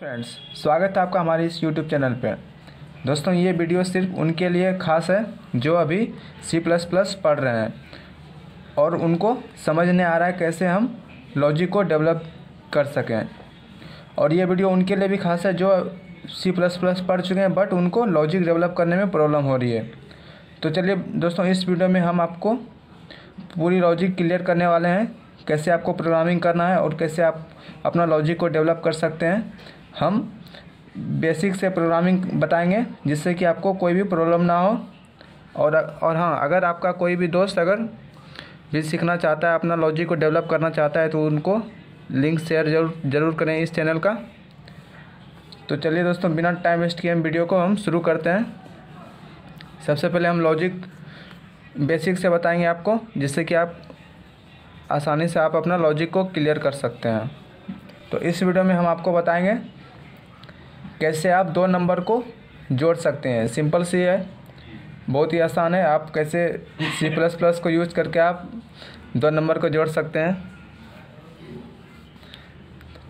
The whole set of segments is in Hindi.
फ्रेंड्स स्वागत है आपका हमारे इस यूट्यूब चैनल पर दोस्तों, ये वीडियो सिर्फ़ उनके लिए खास है जो अभी सी प्लस प्लस पढ़ रहे हैं और उनको समझ नहीं आ रहा है कैसे हम लॉजिक को डेवलप कर सकें। और ये वीडियो उनके लिए भी खास है जो सी प्लस प्लस पढ़ चुके हैं बट उनको लॉजिक डेवलप करने में प्रॉब्लम हो रही है। तो चलिए, दोस्तों, इस वीडियो में हम आपको पूरी लॉजिक क्लियर करने वाले हैं, कैसे आपको प्रोग्रामिंग करना है और कैसे आप अपना लॉजिक को डेवलप कर सकते हैं। हम बेसिक से प्रोग्रामिंग बताएँगे, जिससे कि आपको कोई भी प्रॉब्लम ना हो। और और हाँ अगर आपका कोई भी दोस्त अगर भी सीखना चाहता है, अपना लॉजिक को डेवलप करना चाहता है तो उनको लिंक शेयर ज़रूर ज़रूर करें इस चैनल का। तो चलिए दोस्तों, बिना टाइम वेस्ट किए हम वीडियो को हम शुरू करते हैं। सबसे पहले हम लॉजिक बेसिक से बताएँगे आपको, जिससे कि आप आसानी से आप अपना लॉजिक को क्लियर कर सकते हैं। तो इस वीडियो में हम आपको बताएँगे कैसे आप दो नंबर को जोड़ सकते हैं? सिंपल सी है। बहुत ही आसान है। आप कैसे सी प्लस प्लस को यूज़ करके आप दो नंबर को जोड़ सकते हैं।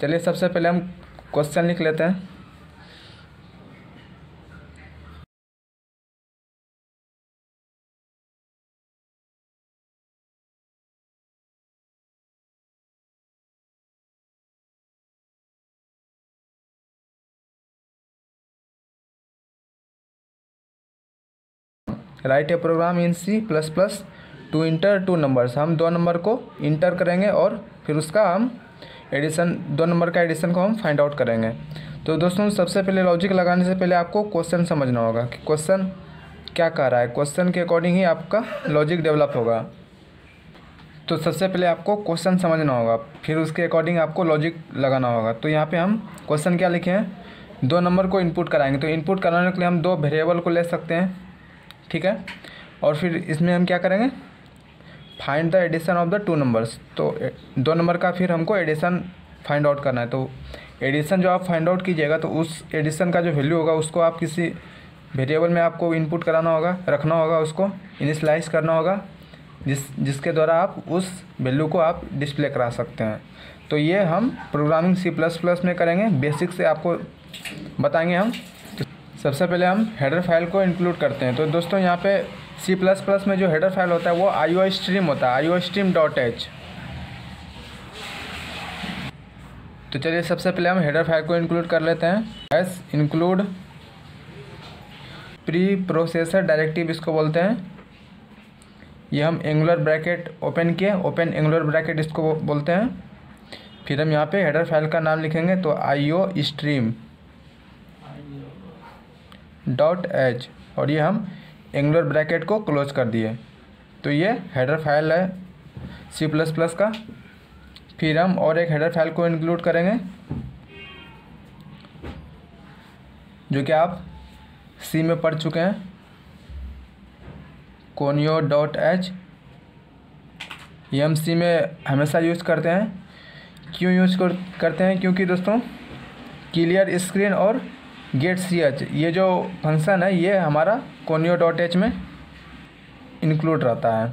चलिए, सबसे पहले हम क्वेश्चन लिख लेते हैं। Write a program in C plus plus, to enter, two numbers. हम दो नंबर को इंटर करेंगे और फिर उसका हम एडिशन, दो नंबर का एडिशन को हम फाइंड आउट करेंगे। तो दोस्तों, सबसे पहले लॉजिक लगाने से पहले आपको क्वेश्चन समझना होगा कि क्वेश्चन क्या कह रहा है। क्वेश्चन के अकॉर्डिंग ही आपका लॉजिक डेवलप होगा। तो सबसे पहले आपको क्वेश्चन समझना होगा, फिर उसके अकॉर्डिंग आपको लॉजिक लगाना होगा। तो यहाँ पे हम क्वेश्चन क्या लिखे हैं? दो नंबर को इनपुट कराएँगे। तो इनपुट कराने के लिए हम दो वेरिएबल को ले सकते हैं। ठीक है? और फिर इसमें हम क्या करेंगे? Find the addition of the two numbers तो दो नंबर का फिर हमको एडिशन फाइंड आउट करना है। तो एडिशन जो आप फाइंड आउट कीजिएगा तो उस एडिशन का जो वैल्यू होगा, उसको आप किसी वेरिएबल में आपको इनपुट कराना होगा, रखना होगा उसको इनिशलाइज करना होगा, जिस, जिसके द्वारा आप उस वैल्यू को आप डिस्प्ले करा सकते हैं। तो ये हम प्रोग्रामिंग सी प्लस प्लस में करेंगे। बेसिक से आपको बताएँगे हम। सबसे पहले हम हेडर फ़ाइल को इंक्लूड करते हैं। तो दोस्तों, यहाँ पे सी प्लस प्लस में जो हेडर फ़ाइल होता है, वो आई ओ स्ट्रीम होता है I O stream dot H तो चलिए, सबसे पहले हम हेडर फ़ाइल को इंक्लूड कर लेते हैं। S include pre processor directive इसको बोलते हैं। ये हम एंगुलर ब्रैकेट ओपन किए ओपन एंगुलर ब्रैकेट इसको बोलते हैं। फिर हम यहाँ पे हेडर फ़ाइल का नाम लिखेंगे तो I O stream dot H और ये हम एंगुलर ब्रैकेट को क्लोज कर दिए। तो ये हेडर फ़ाइल है सी प्लस प्लस का। फिर हम और एक हेडर फ़ाइल को इंक्लूड करेंगे जो कि आप सी में पढ़ चुके हैं। Conio dot H. ये हम सी में हमेशा यूज़ करते हैं। क्यों यूज़ कर, करते हैं? क्योंकि दोस्तों क्लियर स्क्रीन और गेट सी एच ये जो फ़ंक्शन है, ये हमारा कोनियो डॉट एच में इंक्लूड रहता है।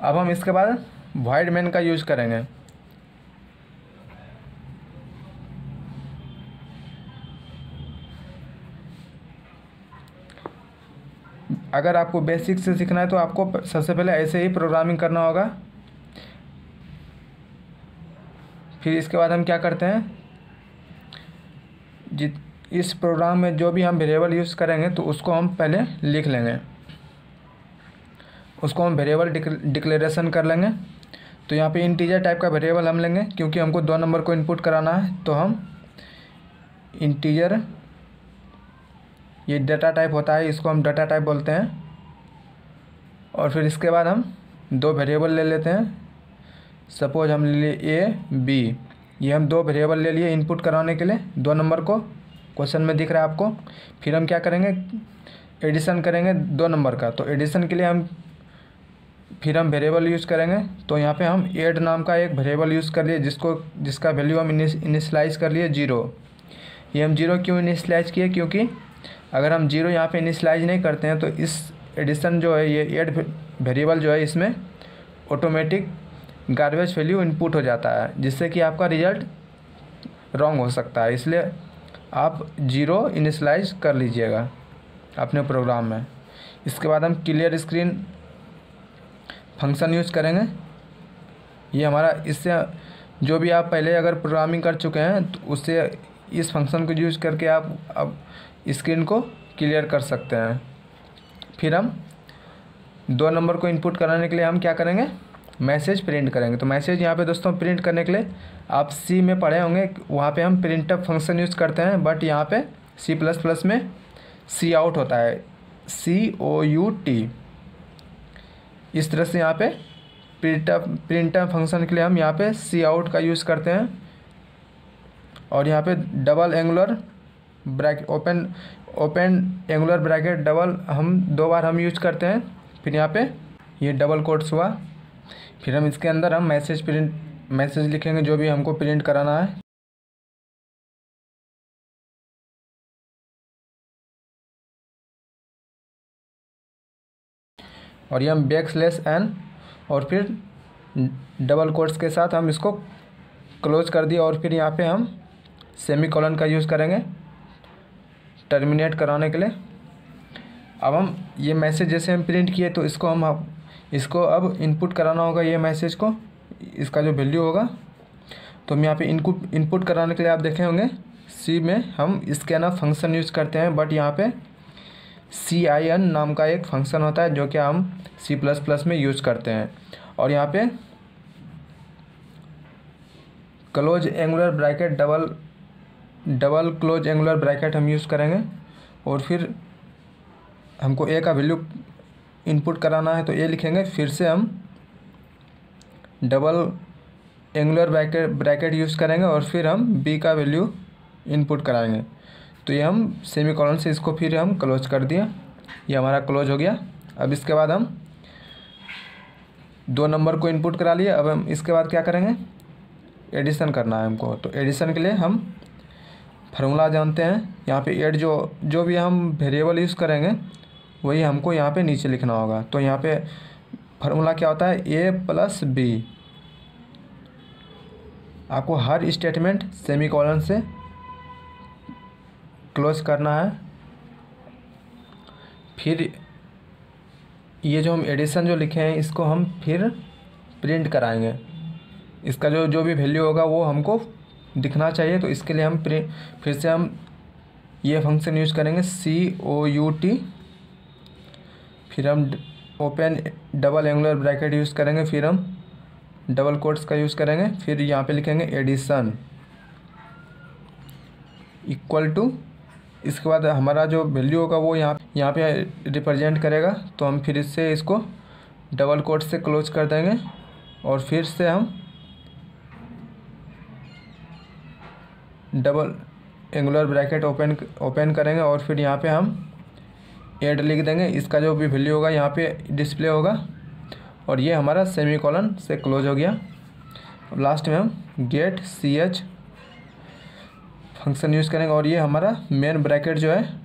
अब हम इसके बाद वाइड मैन का यूज़ करेंगे। अगर आपको बेसिक से सीखना है तो आपको सबसे पहले ऐसे ही प्रोग्रामिंग करना होगा। फिर इसके बाद हम क्या करते हैं? इस प्रोग्राम में जो भी हम वेरिएबल यूज़ करेंगे तो उसको हम पहले लिख लेंगे। उसको हम वेरिएबल डिक्लेरेशन कर लेंगे। तो यहाँ पे इंटीजर टाइप का वेरिएबल हम लेंगे, क्योंकि हमको दो नंबर को इनपुट कराना है तो हम इंटीजर ये डाटा टाइप होता है, इसको हम डाटा टाइप बोलते हैं। और फिर इसके बाद हम दो वेरिएबल ले लेते हैं। सपोज़ हम ले लिए ए बी ये हम दो वेरिएबल ले लिए इनपुट कराने के लिए, दो नंबर को क्वेश्चन में दिख रहा है आपको। फिर हम क्या करेंगे? एडिशन करेंगे दो नंबर का। तो एडिशन के लिए हम फिर हम वेरिएबल यूज़ करेंगे। तो यहाँ पे हम एड नाम का एक वेरिएबल यूज़ कर लिए, जिसको जिसका वैल्यू हम इनिशलाइज कर लिए ज़ीरो ये हम ज़ीरो क्यों इनिशलाइज किए? क्योंकि अगर हम ज़ीरो यहाँ पे इनिशलाइज नहीं करते हैं तो इस एडिशन जो है, ये एड वेरिएबल जो है, इसमें ऑटोमेटिक गार्बेज वैल्यू इनपुट हो जाता है, जिससे कि आपका रिज़ल्ट रॉन्ग हो सकता है। इसलिए आप ज़ीरो इनिशलाइज कर लीजिएगा अपने प्रोग्राम में। इसके बाद हम क्लियर स्क्रीन फ़ंक्शन यूज़ करेंगे। ये हमारा इससे जो भी आप पहले अगर प्रोग्रामिंग कर चुके हैं तो उससे इस फ़ंक्शन को यूज़ करके आप अब स्क्रीन को क्लियर कर सकते हैं। फिर हम दो नंबर को इनपुट कराने के लिए हम क्या करेंगे? मैसेज प्रिंट करेंगे। तो मैसेज यहाँ पे दोस्तों प्रिंट करने के लिए आप सी में पढ़े होंगे, वहाँ पे हम प्रिंट फ़ंक्शन यूज़ करते हैं बट यहाँ पे सी प्लस प्लस में सी आउट होता है। सी ओ यू टी इस तरह से यहाँ पे प्रिंट प्रिंट फ़ंक्शन के लिए हम यहाँ पे सी आउट का यूज़ करते हैं। और यहाँ पे double angular bracket open open angular bracket double हम दो बार हम यूज़ करते हैं। फिर यहाँ पे ये डबल कोट्स हुआ। फिर हम इसके अंदर हम मैसेज प्रिंट, मैसेज लिखेंगे जो भी हमको प्रिंट कराना है। और ये हम बैक स्लेस एन और फिर डबल कोट्स के साथ हम इसको क्लोज कर दिए और फिर यहाँ पे हम सेमी कॉलन का यूज़ करेंगे टर्मिनेट कराने के लिए। अब हम ये मैसेज जैसे हम प्रिंट किए तो इसको हम इसको अब इनपुट कराना होगा ये मैसेज को। इसका जो वैल्यू होगा तो हम यहाँ पे इनपुट इनपुट कराने के लिए आप देखे होंगे सी में हम स्कैनर फ़ंक्शन यूज़ करते हैं बट यहाँ पे सी आई एन नाम का एक फ़ंक्शन होता है जो कि हम सी प्लस प्लस में यूज़ करते हैं। और यहाँ पे close angular bracket double double close angular bracket हम यूज़ करेंगे, और फिर हमको ए का वैल्यू इनपुट कराना है तो ए लिखेंगे, फिर से हम double angular bracket bracket use करेंगे और फिर हम बी का वैल्यू इनपुट कराएँगे। तो ये हम सेमी कॉलन से इसको फिर हम क्लोज कर दिए ये हमारा क्लोज हो गया। अब इसके बाद हम दो नंबर को इनपुट करा लिए। अब हम इसके बाद क्या करेंगे? एडिशन करना है हमको। तो एडिशन के लिए हम फार्मूला जानते हैं। यहाँ पे एड जो जो भी हम वेरिएबल यूज़ करेंगे वही हमको यहाँ पे नीचे लिखना होगा। तो यहाँ पे फार्मूला क्या होता है? ए प्लस बी आपको हर स्टेटमेंट सेमी कॉलन से क्लोज करना है। फिर ये जो हम एडिशन जो लिखे हैं, इसको हम फिर प्रिंट कराएँगे। इसका जो जो भी वैल्यू होगा, वो हमको दिखना चाहिए। तो इसके लिए हम फिर से हम ये फ़ंक्शन यूज़ करेंगे सी ओ यू टी फिर हम open double angular bracket use करेंगे, फिर हम डबल कोट्स का यूज़ करेंगे, फिर यहाँ पे लिखेंगे एडिशन इक्वल टू इसके बाद हमारा जो वैल्यू होगा वो यहाँ यहाँ पे रिप्रेजेंट करेगा तो हम फिर इससे इसको डबल कोट से क्लोज कर देंगे, और फिर से हम double angular bracket open open करेंगे, और फिर यहाँ पे हम एड लिख देंगे। इसका जो भी वैल्यू होगा, यहाँ पे डिस्प्ले होगा। और ये हमारा सेमी कॉलन से क्लोज हो गया। लास्ट में हम get C H function use करेंगे। और ये हमारा मेन ब्रैकेट जो है,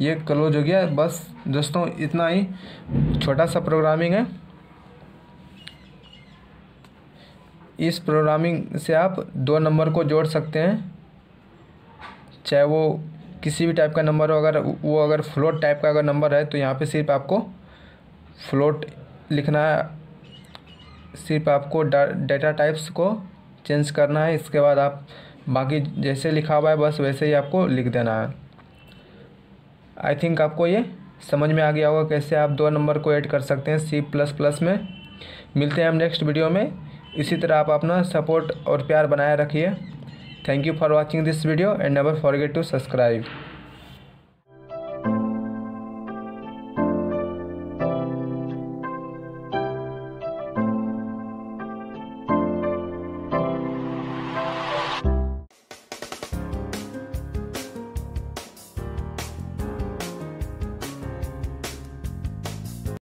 ये क्लोज हो गया। बस दोस्तों, इतना ही। छोटा सा प्रोग्रामिंग है। इस प्रोग्रामिंग से आप दो नंबर को जोड़ सकते हैं। चाहे वो किसी भी टाइप का नंबर हो, अगर वो अगर फ्लोट टाइप का अगर नंबर है तो यहाँ पे सिर्फ़ आपको फ्लोट लिखना है। सिर्फ़ आपको डेटा टाइप्स को चेंज करना है। इसके बाद आप बाकी जैसे लिखा हुआ है, बस वैसे ही आपको लिख देना है। आई थिंक आपको ये समझ में आ गया होगा कैसे आप दो नंबर को ऐड कर सकते हैं सी प्लस प्लस में। मिलते हैं हम नेक्स्ट वीडियो में। इसी तरह आप अपना सपोर्ट और प्यार बनाए रखिए। Thank you for watching this video and never forget to subscribe.